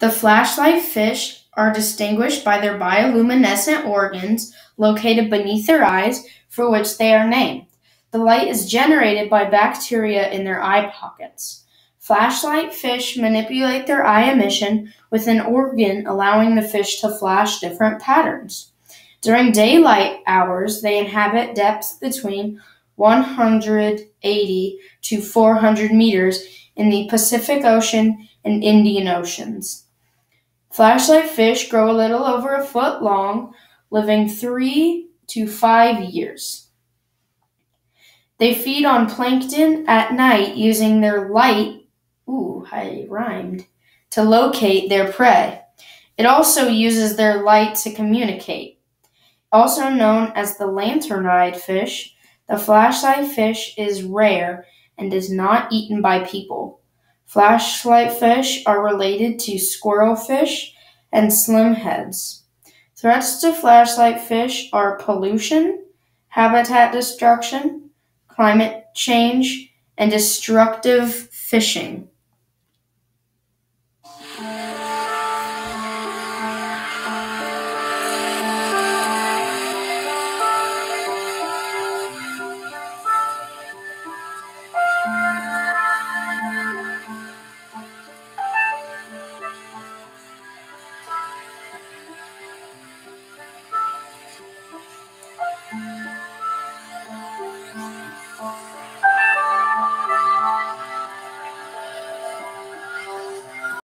The flashlight fish are distinguished by their bioluminescent organs located beneath their eyes, for which they are named. The light is generated by bacteria in their eye pockets. Flashlight fish manipulate their eye emission with an organ allowing the fish to flash different patterns. During daylight hours, they inhabit depths between 180 to 400 meters in the Pacific Ocean and Indian Oceans. Flashlight fish grow a little over a foot long, living three to five years. They feed on plankton at night using their light, ooh, I rhymed, to locate their prey. It also uses their light to communicate. Also known as the lantern-eyed fish, the flashlight fish is rare and is not eaten by people. Flashlight fish are related to squirrelfish and slimheads. Threats to flashlight fish are pollution, habitat destruction, climate change, and destructive fishing.